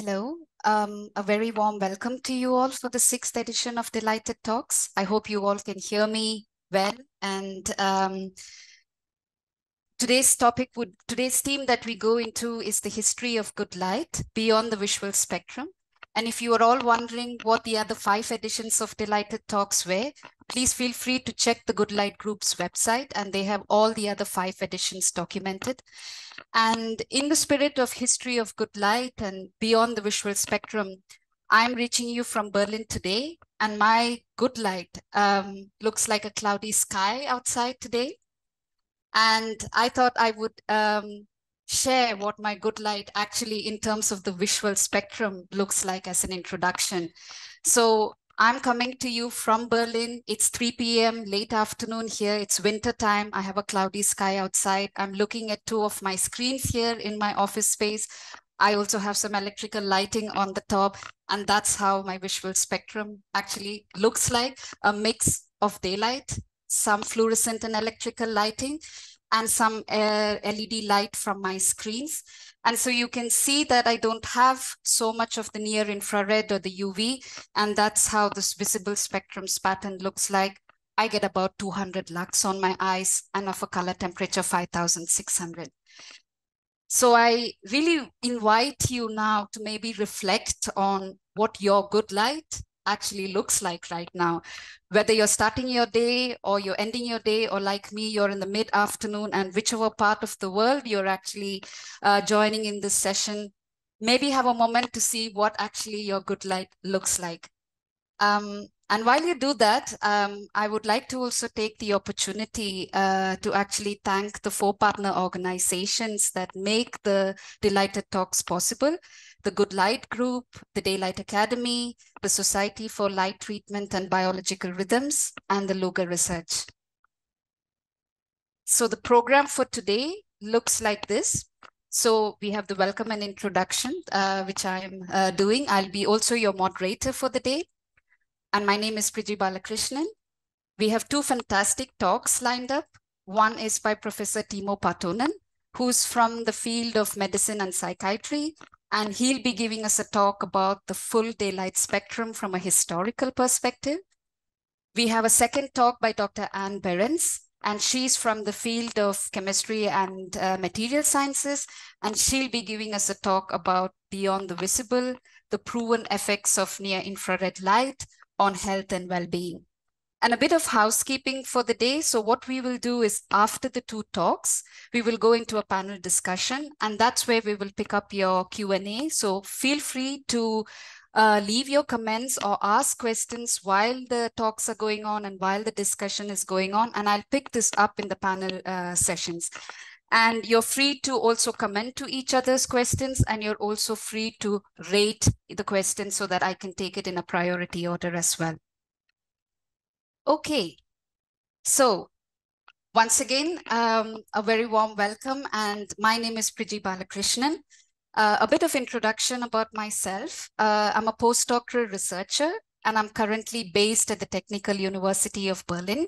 Hello, um, a very warm welcome to you all for the sixth edition of Delighted Talks. I hope you all can hear me well. And um, today's topic would, today's theme that we go into is the history of good light beyond the visual spectrum. And if you are all wondering what the other five editions of Delighted Talks were, please feel free to check the Good Light Group's website and they have all the other five editions documented. And in the spirit of history of good light and beyond the visual spectrum, I'm reaching you from Berlin today and my good light um, looks like a cloudy sky outside today. And I thought I would um, share what my good light actually in terms of the visual spectrum looks like as an introduction. So I'm coming to you from Berlin. It's 3 p.m. late afternoon here. It's winter time. I have a cloudy sky outside. I'm looking at two of my screens here in my office space. I also have some electrical lighting on the top, and that's how my visual spectrum actually looks like, a mix of daylight, some fluorescent and electrical lighting, and some uh, LED light from my screens. And so you can see that I don't have so much of the near infrared or the UV, and that's how this visible spectrum pattern looks like. I get about 200 lux on my eyes and of a color temperature 5600. So I really invite you now to maybe reflect on what your good light actually looks like right now. Whether you're starting your day or you're ending your day, or like me, you're in the mid afternoon, and whichever part of the world you're actually uh, joining in this session, maybe have a moment to see what actually your good light looks like. Um, and while you do that, um, I would like to also take the opportunity uh, to actually thank the four partner organizations that make the Delighted Talks possible the Good Light Group, the Daylight Academy, the Society for Light Treatment and Biological Rhythms, and the Lugar Research. So the program for today looks like this. So we have the welcome and introduction, uh, which I'm uh, doing. I'll be also your moderator for the day. And my name is Priji Balakrishnan. We have two fantastic talks lined up. One is by Professor Timo Partonen, who's from the field of medicine and psychiatry, and he'll be giving us a talk about the full daylight spectrum from a historical perspective. We have a second talk by Dr. Anne Behrens, and she's from the field of chemistry and uh, material sciences, and she'll be giving us a talk about beyond the visible, the proven effects of near infrared light on health and well-being. And a bit of housekeeping for the day. So what we will do is after the two talks, we will go into a panel discussion and that's where we will pick up your Q&A. So feel free to uh, leave your comments or ask questions while the talks are going on and while the discussion is going on. And I'll pick this up in the panel uh, sessions. And you're free to also comment to each other's questions and you're also free to rate the questions so that I can take it in a priority order as well. Okay, so once again, um, a very warm welcome. And my name is Priji Balakrishnan. Uh, a bit of introduction about myself. Uh, I'm a postdoctoral researcher and I'm currently based at the Technical University of Berlin.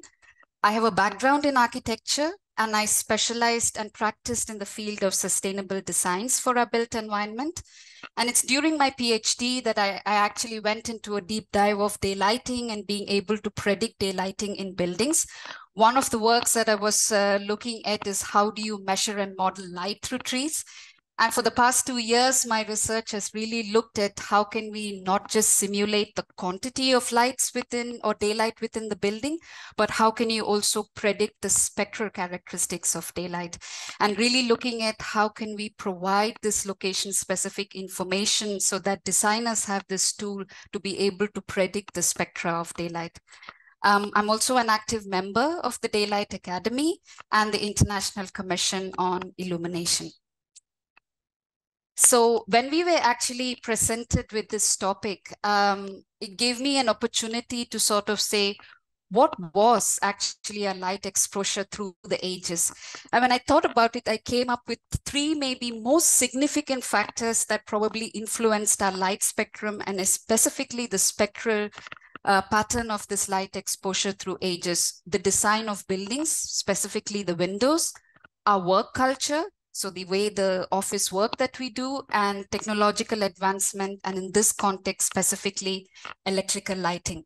I have a background in architecture and I specialized and practiced in the field of sustainable designs for our built environment. And it's during my PhD that I, I, actually went into a deep dive of daylighting and being able to predict daylighting in buildings. One of the works that I was uh, looking at is how do you measure and model light through trees? And for the past two years, my research has really looked at how can we not just simulate the quantity of lights within or daylight within the building, but how can you also predict the spectral characteristics of daylight? And really looking at how can we provide this location specific information so that designers have this tool to be able to predict the spectra of daylight. Um, I'm also an active member of the Daylight Academy and the International Commission on Illumination. So when we were actually presented with this topic, um, it gave me an opportunity to sort of say, what was actually a light exposure through the ages? And when I thought about it, I came up with three maybe most significant factors that probably influenced our light spectrum and specifically the spectral uh, pattern of this light exposure through ages. The design of buildings, specifically the windows, our work culture, So the way the office work that we do and technological advancement, and in this context specifically, electrical lighting.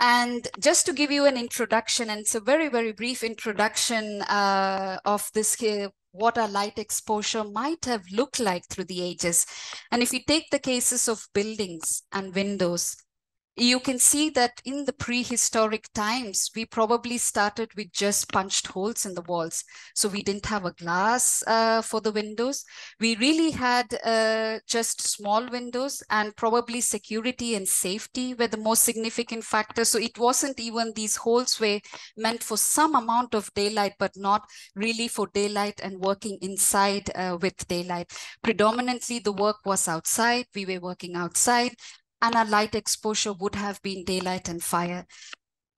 And just to give you an introduction, and it's a very, very brief introduction uh, of this here, what our light exposure might have looked like through the ages. And if you take the cases of buildings and windows, you can see that in the prehistoric times, we probably started with just punched holes in the walls. So we didn't have a glass uh, for the windows. We really had uh, just small windows and probably security and safety were the most significant factors. So it wasn't even these holes were meant for some amount of daylight, but not really for daylight and working inside uh, with daylight. Predominantly the work was outside. We were working outside and our light exposure would have been daylight and fire.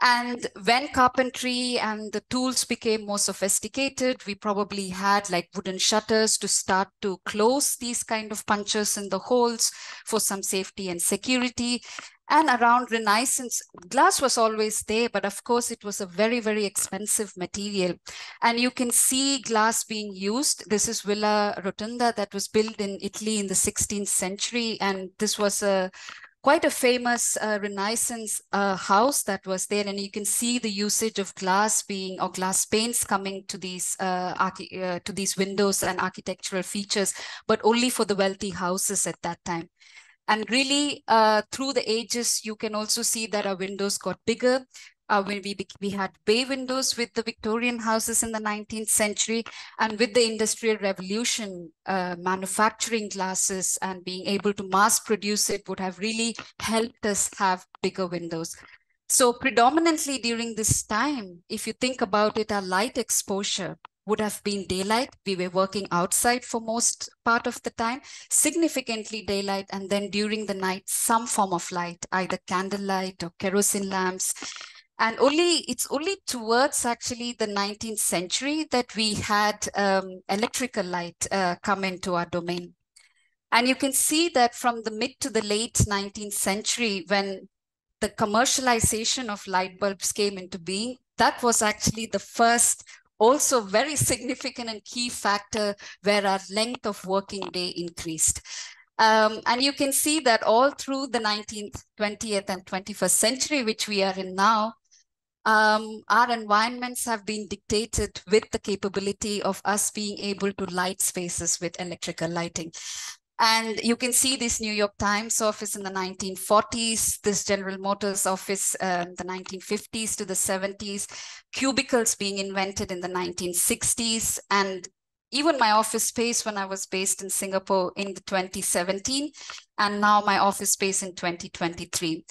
And when carpentry and the tools became more sophisticated, we probably had like wooden shutters to start to close these kind of punches in the holes for some safety and security. And around Renaissance, glass was always there, but of course it was a very, very expensive material. And you can see glass being used. This is Villa Rotunda that was built in Italy in the 16th century. And this was a quite a famous uh, Renaissance uh, house that was there. And you can see the usage of glass being or glass panes coming to these uh, uh, to these windows and architectural features, but only for the wealthy houses at that time. And really, uh, through the ages, you can also see that our windows got bigger uh, when we, we had bay windows with the Victorian houses in the 19th century and with the industrial revolution, uh, manufacturing glasses and being able to mass produce it would have really helped us have bigger windows. So predominantly during this time, if you think about it, our light exposure would have been daylight. We were working outside for most part of the time, significantly daylight, and then during the night, some form of light, either candlelight or kerosene lamps and only it's only towards actually the 19th century that we had um, electrical light uh, come into our domain. And you can see that from the mid to the late 19th century, when the commercialization of light bulbs came into being, that was actually the first also very significant and key factor where our length of working day increased. Um, and you can see that all through the 19th, 20th, and 21st century, which we are in now, um, our environments have been dictated with the capability of us being able to light spaces with electrical lighting. And you can see this New York Times office in the 1940s, this General Motors office uh, the 1950s to the 70s, cubicles being invented in the 1960s, and even my office space when I was based in Singapore in the 2017, and now my office space in 2023.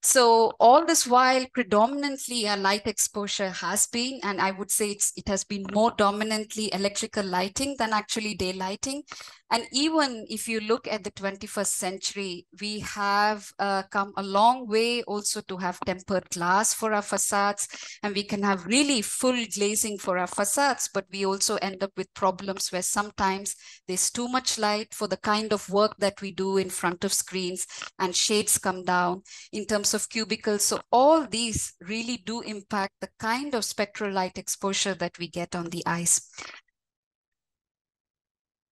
So all this while, predominantly a light exposure has been, and I would say it's, it has been more dominantly electrical lighting than actually daylighting. And even if you look at the 21st century, we have uh, come a long way also to have tempered glass for our facades, and we can have really full glazing for our facades, but we also end up with problems where sometimes there's too much light for the kind of work that we do in front of screens, and shades come down in terms of cubicles. So all these really do impact the kind of spectral light exposure that we get on the eyes.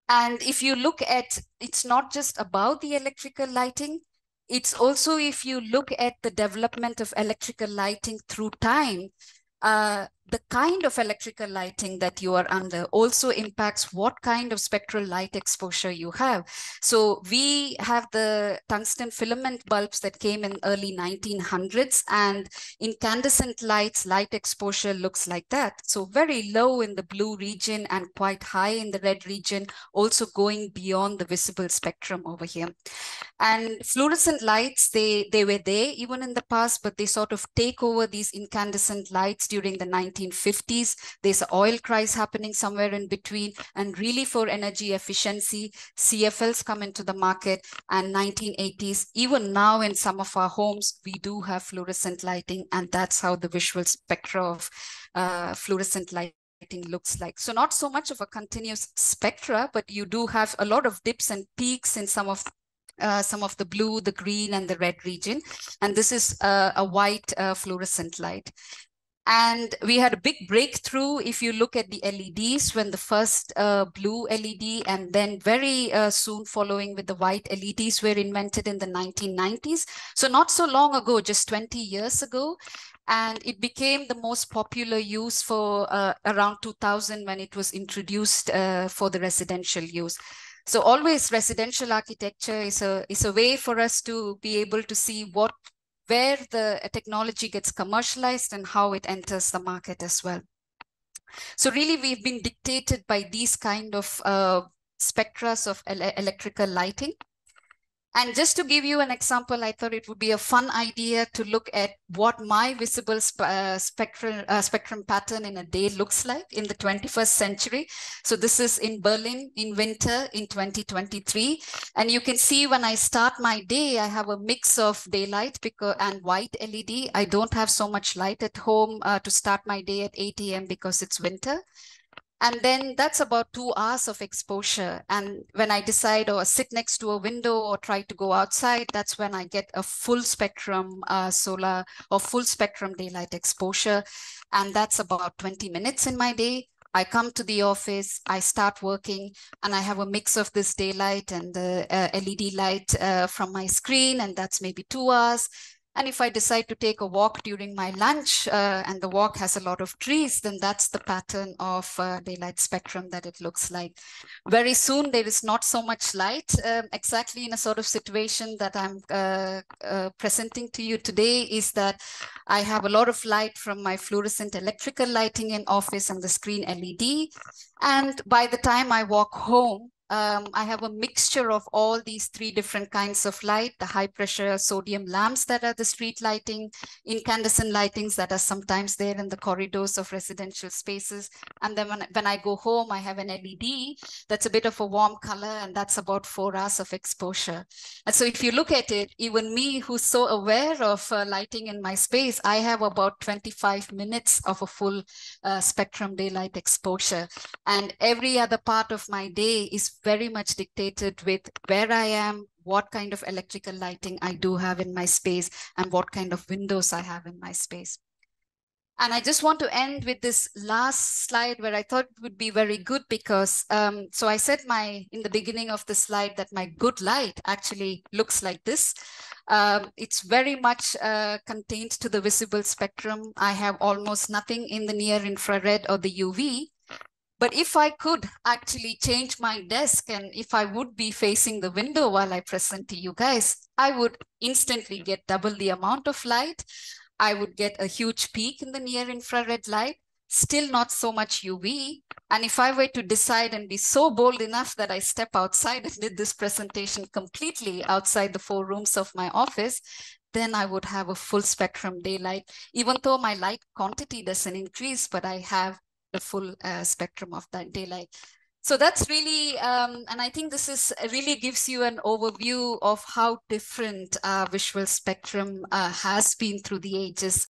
And if you look at, it's not just about the electrical lighting, it's also if you look at the development of electrical lighting through time, uh, the kind of electrical lighting that you are under also impacts what kind of spectral light exposure you have. So we have the tungsten filament bulbs that came in early 1900s and incandescent lights, light exposure looks like that. So very low in the blue region and quite high in the red region, also going beyond the visible spectrum over here. And fluorescent lights, they, they were there even in the past, but they sort of take over these incandescent lights during the 1950s. There's an oil crisis happening somewhere in between. And really for energy efficiency, CFLs come into the market and 1980s. Even now in some of our homes, we do have fluorescent lighting. And that's how the visual spectra of uh, fluorescent light lighting looks like. So not so much of a continuous spectra, but you do have a lot of dips and peaks in some of uh, some of the blue, the green, and the red region. And this is uh, a white uh, fluorescent light. And we had a big breakthrough if you look at the LEDs when the first uh, blue LED and then very uh, soon following with the white LEDs were invented in the 1990s. So not so long ago, just 20 years ago. And it became the most popular use for uh, around 2000 when it was introduced uh, for the residential use. So always residential architecture is a, is a way for us to be able to see what where the technology gets commercialized and how it enters the market as well. So really we've been dictated by these kind of uh, spectras of ele electrical lighting. And just to give you an example, I thought it would be a fun idea to look at what my visible sp uh, spectrum, uh, spectrum pattern in a day looks like in the 21st century. So this is in Berlin in winter in 2023. And you can see when I start my day, I have a mix of daylight because, and white LED. I don't have so much light at home uh, to start my day at 8 a.m. because it's winter. And then that's about two hours of exposure. And when I decide or sit next to a window or try to go outside, that's when I get a full spectrum uh, solar or full spectrum daylight exposure. And that's about 20 minutes in my day. I come to the office, I start working, and I have a mix of this daylight and the uh, LED light uh, from my screen, and that's maybe two hours. And if I decide to take a walk during my lunch uh, and the walk has a lot of trees, then that's the pattern of uh, daylight spectrum that it looks like. Very soon, there is not so much light, um, exactly in a sort of situation that I'm uh, uh, presenting to you today is that I have a lot of light from my fluorescent electrical lighting in office and the screen LED. And by the time I walk home, um, I have a mixture of all these three different kinds of light, the high pressure sodium lamps that are the street lighting, incandescent lightings that are sometimes there in the corridors of residential spaces. And then when, when I go home, I have an LED that's a bit of a warm color and that's about four hours of exposure. And so if you look at it, even me who's so aware of uh, lighting in my space, I have about 25 minutes of a full uh, spectrum daylight exposure. And every other part of my day is very much dictated with where I am, what kind of electrical lighting I do have in my space, and what kind of windows I have in my space. And I just want to end with this last slide where I thought it would be very good because, um, so I said my, in the beginning of the slide that my good light actually looks like this. Um, it's very much uh, contained to the visible spectrum. I have almost nothing in the near infrared or the UV. But if I could actually change my desk and if I would be facing the window while I present to you guys, I would instantly get double the amount of light. I would get a huge peak in the near infrared light, still not so much UV. And if I were to decide and be so bold enough that I step outside and did this presentation completely outside the four rooms of my office, then I would have a full spectrum daylight, even though my light quantity doesn't increase, but I have the full uh, spectrum of that daylight. So that's really, um, and I think this is really gives you an overview of how different uh, visual spectrum uh, has been through the ages.